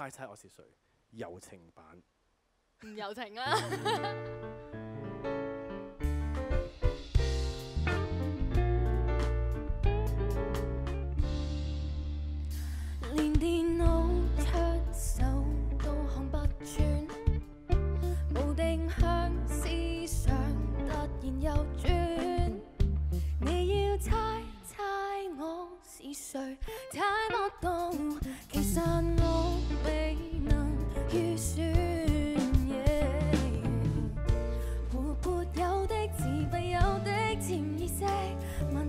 猜猜我是谁？友情版。唔友情啊！连电脑出手都看不穿，无定向思想突然右转，你要猜猜我是谁？猜不到，其实我。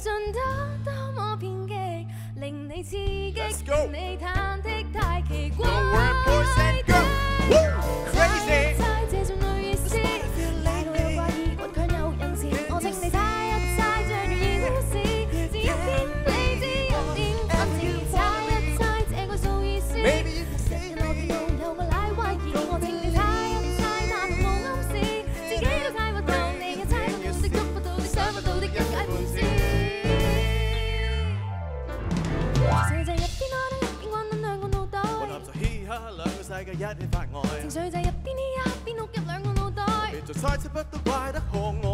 信得多么偏激令你刺激令你叹世界一起发呆，情绪就一边呢一边碌入两个脑袋，别再猜测不到怪得可爱。